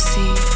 see.